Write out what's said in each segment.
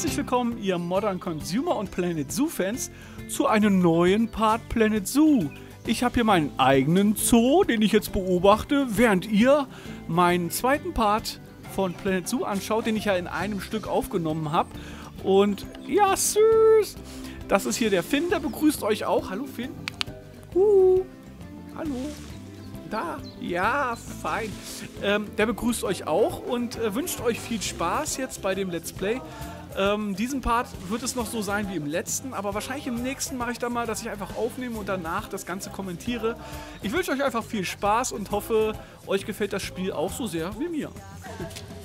herzlich willkommen, ihr Modern Consumer und Planet Zoo Fans, zu einem neuen Part Planet Zoo. Ich habe hier meinen eigenen Zoo, den ich jetzt beobachte, während ihr meinen zweiten Part von Planet Zoo anschaut, den ich ja in einem Stück aufgenommen habe. Und ja, süß. Das ist hier der Finn, der begrüßt euch auch. Hallo Finn. Uh, hallo. Da, ja, fein. Ähm, der begrüßt euch auch und äh, wünscht euch viel Spaß jetzt bei dem Let's Play. Ähm, diesen Part wird es noch so sein wie im letzten, aber wahrscheinlich im nächsten mache ich dann mal, dass ich einfach aufnehme und danach das Ganze kommentiere. Ich wünsche euch einfach viel Spaß und hoffe, euch gefällt das Spiel auch so sehr wie mir.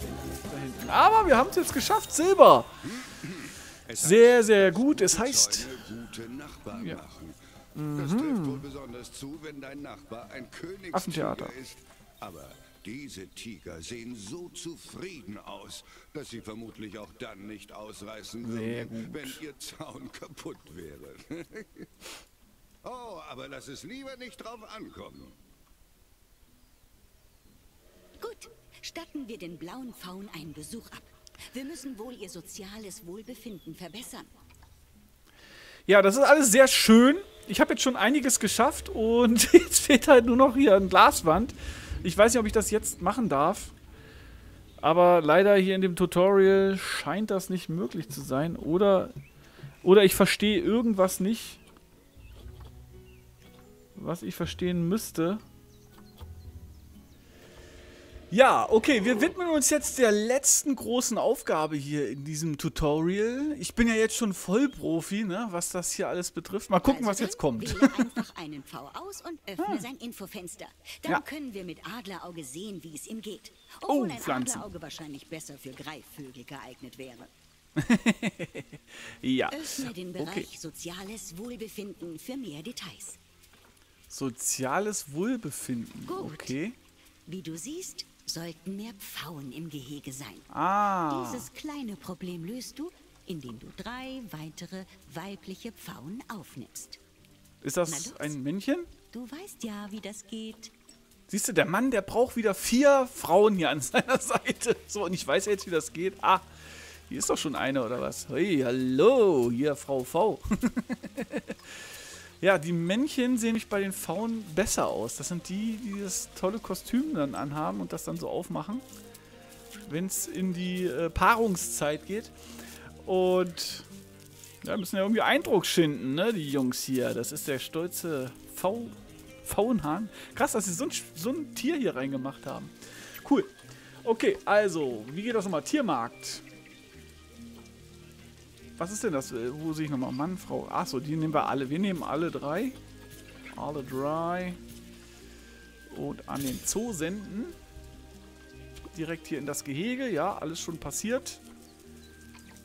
Aber wir haben es jetzt geschafft, Silber. Sehr, sehr gut. Es heißt... Das trifft wohl besonders zu, wenn dein Nachbar ein. Königstiger ist. Aber diese Tiger sehen so zufrieden aus, dass sie vermutlich auch dann nicht ausreißen würden, wenn ihr Zaun kaputt wäre. oh, aber lass es lieber nicht drauf ankommen. Gut, statten wir den blauen Pfauen einen Besuch ab. Wir müssen wohl ihr soziales Wohlbefinden verbessern. Ja, das ist alles sehr schön. Ich habe jetzt schon einiges geschafft und jetzt fehlt halt nur noch hier eine Glaswand. Ich weiß nicht, ob ich das jetzt machen darf. Aber leider hier in dem Tutorial scheint das nicht möglich zu sein. Oder, oder ich verstehe irgendwas nicht, was ich verstehen müsste. Ja, okay, wir widmen uns jetzt der letzten großen Aufgabe hier in diesem Tutorial. Ich bin ja jetzt schon Vollprofi, ne, was das hier alles betrifft. Mal gucken, Also was jetzt dann kommt. Wähle einfach einen Pfau aus und öffne sein Infofenster. Dann Ja. können wir mit Adlerauge sehen, wie es ihm geht. Oh, Obwohl ein Pflanzen. Adlerauge wahrscheinlich besser für Greifvögel geeignet wäre. Ja, Öffne den Bereich okay. soziales Wohlbefinden für mehr Details. Soziales Wohlbefinden. Gut. Okay. Wie du siehst, sollten mehr Pfauen im Gehege sein. Ah, Dieses kleine Problem löst du, indem du drei weitere weibliche Pfauen aufnimmst. ist das ein Männchen? Du weißt ja, wie das geht. Siehst du, der Mann, der braucht wieder vier Frauen hier an seiner Seite. So, und ich weiß jetzt, wie das geht. Ah, hier ist doch schon eine, oder was? Hey, hallo, hier Frau V. ja, die Männchen sehen mich bei den Pfauen besser aus. Das sind die, die das tolle Kostüm dann anhaben und das dann so aufmachen, wenn es in die äh, Paarungszeit geht. Und ja, müssen ja irgendwie Eindruck schinden, ne, die Jungs hier. Das ist der stolze V. Faunhahn. Krass, dass sie so ein, so ein Tier hier reingemacht haben. Cool. Okay, also, wie geht das nochmal? Tiermarkt. Was ist denn das? Äh, Wo sehe ich nochmal? Mann, Frau. Achso, die nehmen wir alle. Wir nehmen alle drei. Alle drei. Und an den Zoo senden. Direkt hier in das Gehege. Ja, alles schon passiert.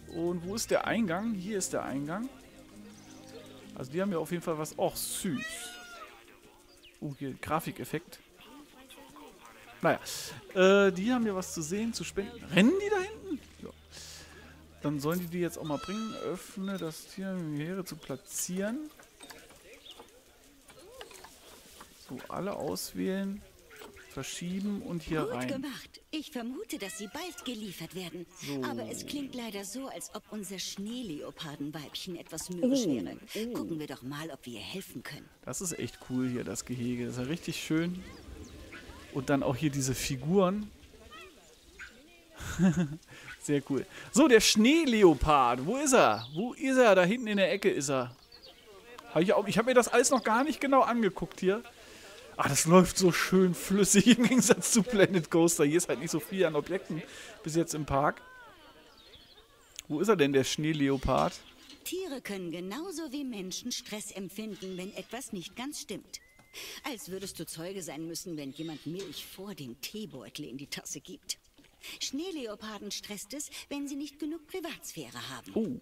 Und wo ist der Eingang? Hier ist der Eingang. Also die haben ja auf jeden Fall was. Och, süß. Oh, hier Grafikeffekt. Naja. Äh, die haben ja was zu sehen, zu spenden. Rennen die da hinten? Dann sollen die die jetzt auch mal bringen. Öffne das Tier um die Heere zu platzieren. So, alle auswählen. Verschieben und hier Gut rein. gemacht. Ich vermute, dass sie bald geliefert werden. So. Aber es klingt leider so, als ob unser Schneeleopardenweibchen etwas mürrisch wäre. Gucken wir doch mal, ob wir ihr helfen können. Das ist echt cool hier, das Gehege. Das ist ja richtig schön. Und dann auch hier diese Figuren. Sehr cool. So, der Schneeleopard. Wo ist er? Wo ist er? Da hinten in der Ecke ist er. Hab ich ich habe mir das alles noch gar nicht genau angeguckt hier. Ah, das läuft so schön flüssig im Gegensatz zu Planet Coaster. Hier ist halt nicht so viel an Objekten bis jetzt im Park. Wo ist er denn, der Schneeleopard? Tiere können genauso wie Menschen Stress empfinden, wenn etwas nicht ganz stimmt. Als würdest du Zeuge sein müssen, wenn jemand Milch vor dem Teebeutel in die Tasse gibt. Schneeleoparden stresst es, wenn sie nicht genug Privatsphäre haben. Oh,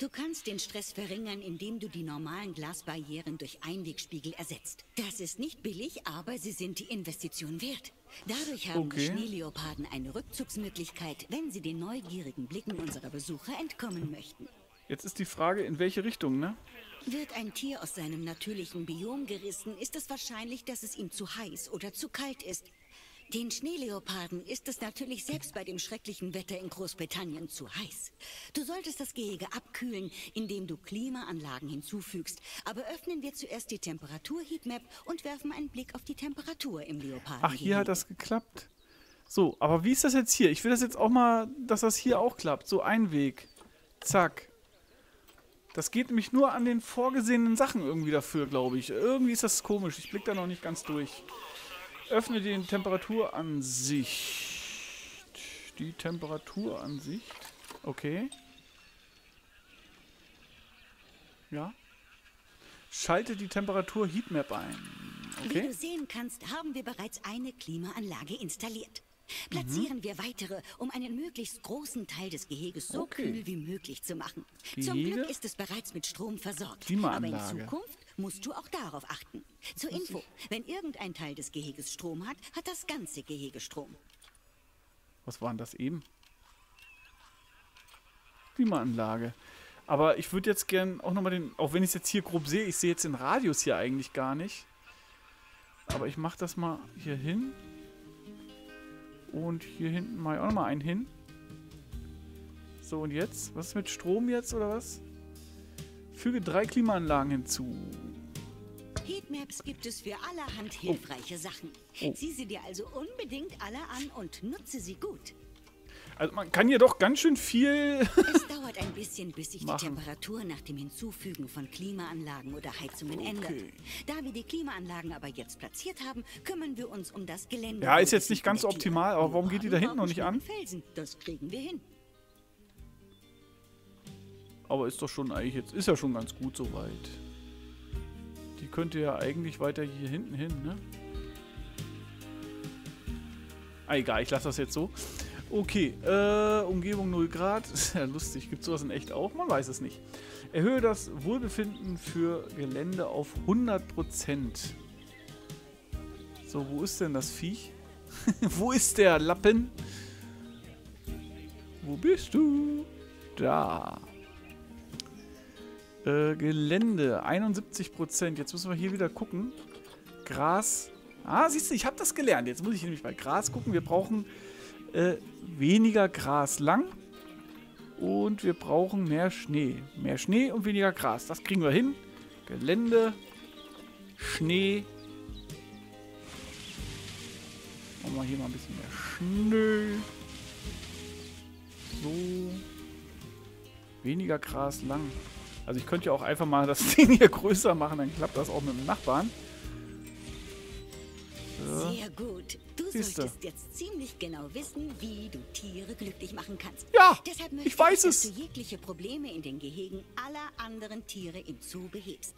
Du kannst den Stress verringern, indem du die normalen Glasbarrieren durch Einwegspiegel ersetzt. Das ist nicht billig, aber sie sind die Investition wert. Dadurch haben Okay. Schneeleoparden eine Rückzugsmöglichkeit, wenn sie den neugierigen Blicken unserer Besucher entkommen möchten. jetzt ist die Frage, in welche Richtung, ne? Wird ein Tier aus seinem natürlichen Biom gerissen, ist es wahrscheinlich, dass es ihm zu heiß oder zu kalt ist. Den Schneeleoparden ist es natürlich selbst bei dem schrecklichen Wetter in Großbritannien zu heiß. Du solltest das Gehege abkühlen, indem du Klimaanlagen hinzufügst. Aber öffnen wir zuerst die Temperatur-Heatmap und werfen einen Blick auf die Temperatur im Leoparden. Ach, hier hat das geklappt. So, aber wie ist das jetzt hier? Ich will das jetzt auch mal, dass das hier auch klappt. So ein Weg. Zack. Das geht nämlich nur an den vorgesehenen Sachen irgendwie dafür, glaube ich. Irgendwie ist das komisch. Ich blicke da noch nicht ganz durch. Öffne die Temperaturansicht. Die Temperaturansicht. Okay. Ja. Schalte die Temperatur Heatmap ein. Wie Okay. du sehen kannst, haben wir bereits eine Klimaanlage installiert. Platzieren wir weitere, um einen möglichst großen Teil des Geheges so Okay. kühl wie möglich zu machen. Zum Gehege? Glück ist es bereits mit Strom versorgt. Aber in Zukunft musst du auch darauf achten. Zur Info, wenn irgendein Teil des Geheges Strom hat, hat das ganze Gehege Strom. Was war denn das eben? Klimaanlage. Aber ich würde jetzt gern auch nochmal den, auch wenn ich es jetzt hier grob sehe, ich sehe jetzt den Radius hier eigentlich gar nicht. Aber ich mache das mal hier hin. Und hier hinten mache ich auch nochmal einen hin. So, und jetzt? Was ist mit Strom jetzt oder was? Füge drei Klimaanlagen hinzu. Heatmaps gibt es für allerhand hilfreiche Sachen. Oh. Sieh sie dir also unbedingt alle an und nutze sie gut. Also man kann hier doch ganz schön viel... Es dauert ein bisschen, bis sich die Machen. Temperatur nach dem Hinzufügen von Klimaanlagen oder Heizungen ändert. Da wir die Klimaanlagen aber jetzt platziert haben, kümmern wir uns um das Gelände. Ja, ist jetzt nicht ganz optimal, aber warum geht die da hinten noch nicht an? Felsen. Das kriegen wir hin. Aber ist doch schon eigentlich jetzt, ist ja schon ganz gut soweit. Die könnte ja eigentlich weiter hier hinten hin, ne? Ah, egal, ich lasse das jetzt so. Okay, äh, Umgebung 0 Grad. Ist ja lustig. Gibt sowas in echt auch? Man weiß es nicht. Erhöhe das Wohlbefinden für Gelände auf 100%. So, wo ist denn das Viech? wo ist der Lappen? Wo bist du? Da. Äh, Gelände, 71%. Jetzt müssen wir hier wieder gucken. Gras. Ah, siehst du, ich habe das gelernt. Jetzt muss ich nämlich bei Gras gucken. Wir brauchen äh, weniger Gras lang. Und wir brauchen mehr Schnee. Mehr Schnee und weniger Gras. Das kriegen wir hin. Gelände, Schnee. Machen wir hier mal ein bisschen mehr Schnee. So. Weniger Gras lang. Also ich könnte ja auch einfach mal das Ding hier größer machen, dann klappt das auch mit dem Nachbarn. So. Sehr gut. Du Siehste. solltest jetzt ziemlich genau wissen, wie du Tiere glücklich machen kannst. Ja, Deshalb möchte ich weiß dass es. du jegliche Probleme in den Gehegen aller anderen Tiere im Zoo behebst.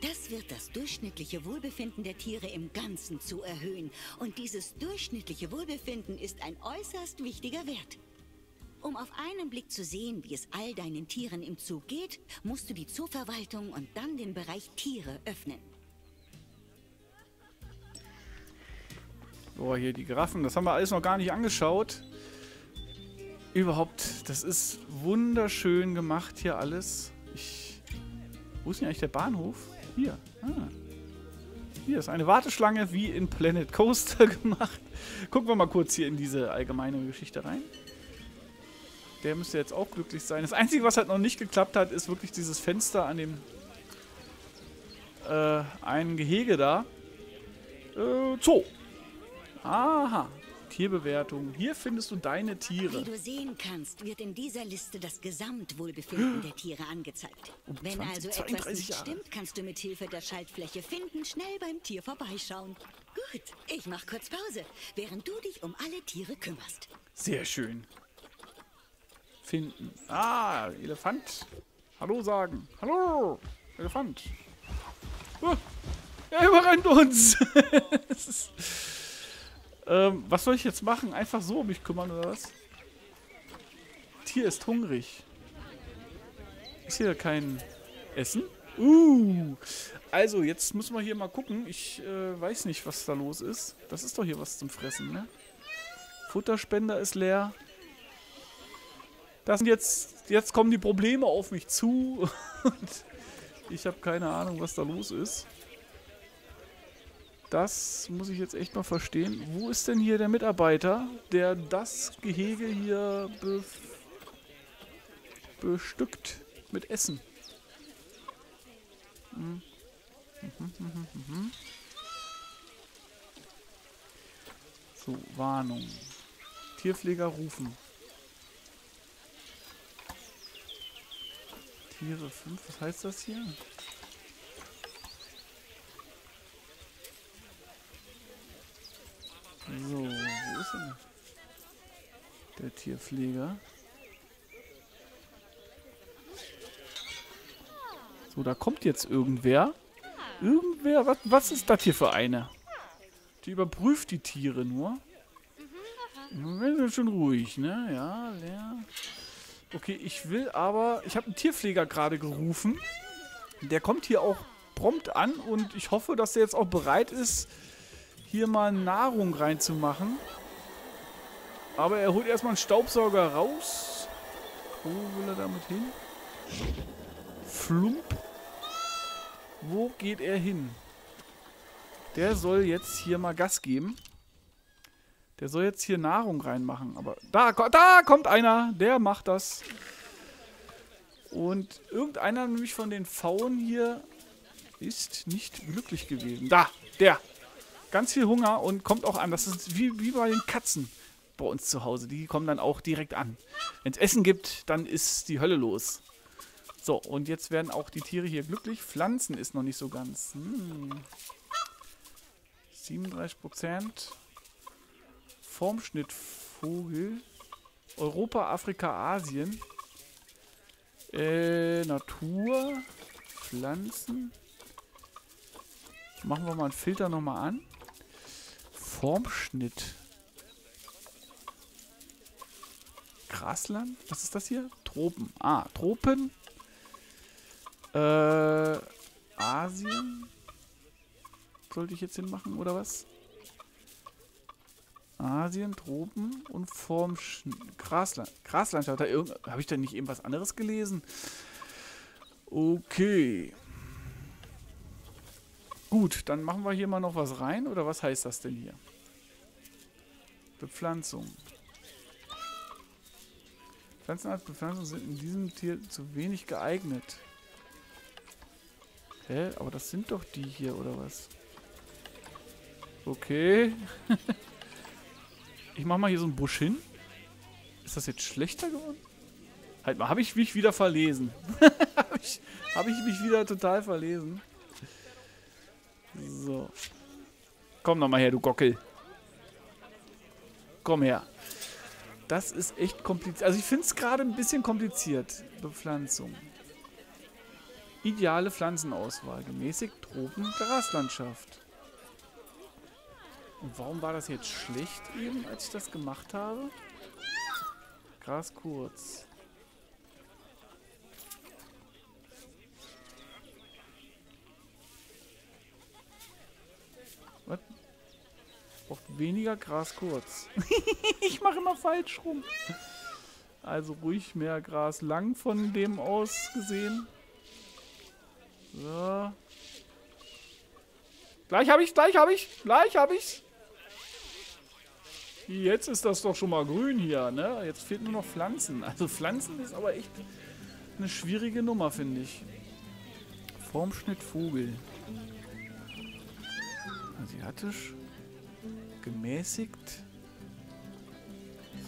Das wird das durchschnittliche Wohlbefinden der Tiere im ganzen Zoo erhöhen. Und dieses durchschnittliche Wohlbefinden ist ein äußerst wichtiger Wert. Um auf einen Blick zu sehen, wie es all deinen Tieren im Zoo geht, musst du die Zooverwaltung und dann den Bereich Tiere öffnen. Oh, hier die Giraffen, das haben wir alles noch gar nicht angeschaut. Überhaupt, das ist wunderschön gemacht hier alles. Ich, wo ist denn eigentlich der Bahnhof? Hier. Ah. Hier ist eine Warteschlange wie in Planet Coaster gemacht. Gucken wir mal kurz hier in diese allgemeine Geschichte rein. Der müsste jetzt auch glücklich sein. Das Einzige, was halt noch nicht geklappt hat, ist wirklich dieses Fenster an dem äh, einen Gehege da. Äh, Zoo. Aha. Tierbewertung. Hier findest du deine Wie Tiere. du sehen kannst, wird in dieser Liste das Gesamtwohlbefinden der Tiere angezeigt. Wenn 20, also etwas 32 nicht Jahre. stimmt, kannst du mit Hilfe der Schaltfläche finden, schnell beim Tier vorbeischauen. Gut, ich mach kurz Pause, während du dich um alle Tiere kümmerst. Sehr schön. Finden. Ah, Elefant. Hallo sagen. Hallo, Elefant. Oh, er überrennt uns. Ist- ähm, was soll ich jetzt machen? Einfach so um mich kümmern oder was? Tier ist hungrig. Ist hier kein Essen? Uh. Also, jetzt müssen wir hier mal gucken. Ich äh, weiß nicht, was da los ist. Das ist doch hier was zum Fressen, ne? Futterspender ist leer. Das sind jetzt, jetzt kommen die Probleme auf mich zu. Und ich habe keine Ahnung, was da los ist. Das muss ich jetzt echt mal verstehen. Wo ist denn hier der Mitarbeiter, der das Gehege hier be bestückt mit Essen? Hm. Mhm, mhm, mhm. So, Warnung. Tierpfleger rufen. Tiere 5, was heißt das hier? So, wo ist denn der Tierpfleger? So, da kommt jetzt irgendwer. Irgendwer, was, was ist das hier für eine? Die überprüft die Tiere nur. Wir sind schon ruhig, ne? Ja, leer. Okay, ich will aber... Ich habe einen Tierpfleger gerade gerufen. Der kommt hier auch prompt an und ich hoffe, dass er jetzt auch bereit ist, hier mal Nahrung reinzumachen. Aber er holt erstmal einen Staubsauger raus. Wo will er damit hin? Flump. Wo geht er hin? Der soll jetzt hier mal Gas geben. Der soll jetzt hier Nahrung reinmachen. Aber da, da kommt einer. Der macht das. Und irgendeiner nämlich von den Pfauen hier ist nicht glücklich gewesen. Da, der. Ganz viel Hunger und kommt auch an. Das ist wie, wie bei den Katzen bei uns zu Hause. Die kommen dann auch direkt an. Wenn es Essen gibt, dann ist die Hölle los. So, und jetzt werden auch die Tiere hier glücklich. Pflanzen ist noch nicht so ganz. Hm. 37 Prozent. Formschnittvogel. Europa, Afrika, Asien. Äh, Natur. Pflanzen. Machen wir mal einen Filter nochmal an. Formschnitt. Grasland? Was ist das hier? Tropen. Ah, Tropen. Äh, Asien. Sollte ich jetzt hinmachen, oder was? Asien, Tropen und Form Grasland. Graslandschaft. Habe ich da nicht eben was anderes gelesen? Okay. Gut, dann machen wir hier mal noch was rein. Oder was heißt das denn hier? Bepflanzung. Pflanzen Bepflanzung sind in diesem Tier zu wenig geeignet. Hä? Aber das sind doch die hier, oder was? Okay. ich mach mal hier so einen Busch hin. Ist das jetzt schlechter geworden? Halt mal, habe ich mich wieder verlesen. habe ich, hab ich mich wieder total verlesen. So. Komm noch mal her, du Gockel. Komm her. Das ist echt kompliziert. Also ich finde es gerade ein bisschen kompliziert. Bepflanzung. Ideale Pflanzenauswahl. Gemäßigt Tropen, Graslandschaft. Und warum war das jetzt schlecht eben, als ich das gemacht habe? Gras kurz. Was? Braucht weniger Gras kurz. ich mache immer falsch rum. Also ruhig mehr Gras lang von dem aus gesehen. So. Gleich habe ich, gleich habe ich, gleich habe ich. Jetzt ist das doch schon mal grün hier, ne? Jetzt fehlt nur noch Pflanzen. Also Pflanzen ist aber echt eine schwierige Nummer, finde ich. Formschnitt Vogel. Asiatisch. Gemäßigt.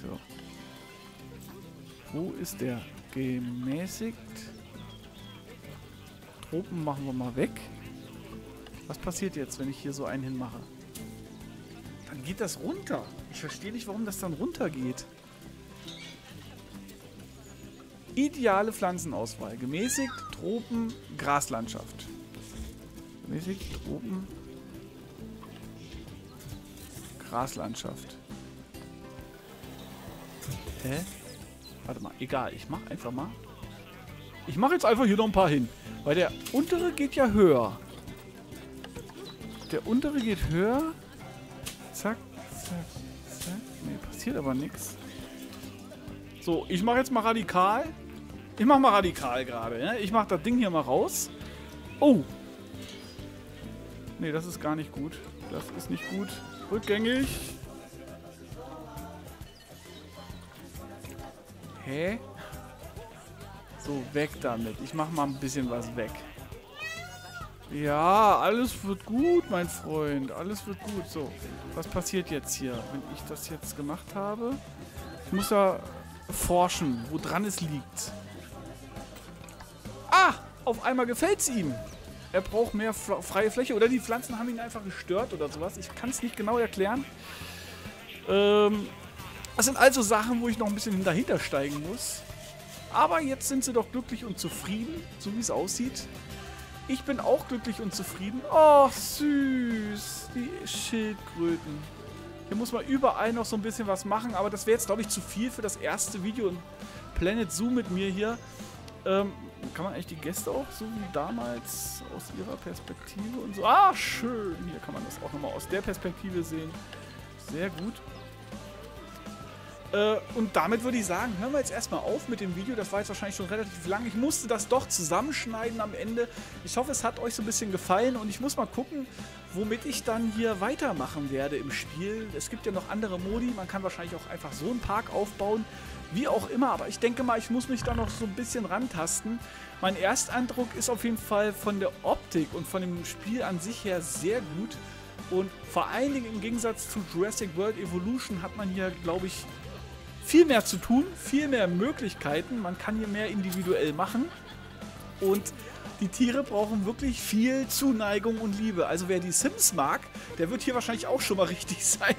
So. Wo ist der? Gemäßigt. Tropen machen wir mal weg. Was passiert jetzt, wenn ich hier so einen hinmache? Geht das runter. Ich verstehe nicht, warum das dann runtergeht. Ideale Pflanzenauswahl. Gemäßigt, Tropen, Graslandschaft. Gemäßigt, Tropen, Graslandschaft. Hä? Warte mal, egal. Ich mach einfach mal. Ich mache jetzt einfach hier noch ein paar hin. Weil der untere geht ja höher. Der untere geht höher. Passiert aber nichts. So, ich mache jetzt mal radikal. Ich mache mal radikal gerade. Ne? Ich mache das Ding hier mal raus. Oh. Ne, das ist gar nicht gut. Das ist nicht gut. Rückgängig. Hä? So, weg damit. Ich mach mal ein bisschen was weg. Ja, alles wird gut, mein Freund. Alles wird gut. So, was passiert jetzt hier, wenn ich das jetzt gemacht habe? Ich muss ja forschen, woran es liegt. Ah, auf einmal gefällt es ihm. Er braucht mehr freie Fläche oder die Pflanzen haben ihn einfach gestört oder sowas. Ich kann es nicht genau erklären. Ähm, das sind also Sachen, wo ich noch ein bisschen dahinter steigen muss. Aber jetzt sind sie doch glücklich und zufrieden, so wie es aussieht. Ich bin auch glücklich und zufrieden. Oh, süß. Die Schildkröten. Hier muss man überall noch so ein bisschen was machen, aber das wäre jetzt, glaube ich, zu viel für das erste Video in Planet Zoo mit mir hier. Ähm, kann man eigentlich die Gäste auch so wie damals aus ihrer Perspektive und so. Ah, schön. Hier kann man das auch nochmal aus der Perspektive sehen. Sehr gut. Äh, und damit würde ich sagen, hören wir jetzt erstmal auf mit dem Video. Das war jetzt wahrscheinlich schon relativ lang. Ich musste das doch zusammenschneiden am Ende. Ich hoffe, es hat euch so ein bisschen gefallen und ich muss mal gucken, womit ich dann hier weitermachen werde im Spiel. Es gibt ja noch andere Modi. Man kann wahrscheinlich auch einfach so einen Park aufbauen. Wie auch immer, aber ich denke mal, ich muss mich da noch so ein bisschen rantasten. Mein Ersteindruck ist auf jeden Fall von der Optik und von dem Spiel an sich her sehr gut. Und vor allen Dingen im Gegensatz zu Jurassic World Evolution hat man hier, glaube ich, viel mehr zu tun, viel mehr Möglichkeiten. Man kann hier mehr individuell machen. Und die Tiere brauchen wirklich viel Zuneigung und Liebe. Also wer die Sims mag, der wird hier wahrscheinlich auch schon mal richtig sein.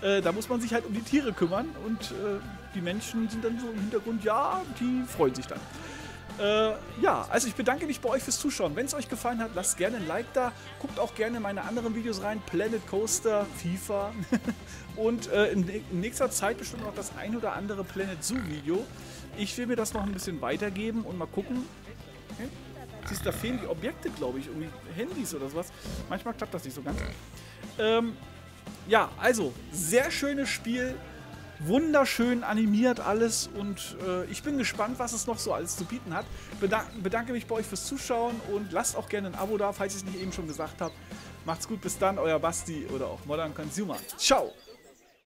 Äh, da muss man sich halt um die Tiere kümmern und äh, die Menschen sind dann so im Hintergrund, ja, die freuen sich dann. Äh, ja, also ich bedanke mich bei euch fürs Zuschauen. Wenn es euch gefallen hat, lasst gerne ein Like da. Guckt auch gerne in meine anderen Videos rein. Planet Coaster, FIFA. Und äh, in, in, nächster Zeit bestimmt noch das ein oder andere Planet Zoo Video. Ich will mir das noch ein bisschen weitergeben und mal gucken. Okay. Siehst, da fehlen die Objekte, glaube ich. Irgendwie Handys oder sowas. Manchmal klappt das nicht so ganz. Ähm, ja, also, sehr schönes Spiel wunderschön animiert alles und äh, ich bin gespannt, was es noch so alles zu bieten hat. Bedan bedanke mich bei euch fürs Zuschauen und lasst auch gerne ein Abo da, falls ich es nicht eben schon gesagt habe. Macht's gut, bis dann, euer Basti oder auch Modern Consumer. Ciao!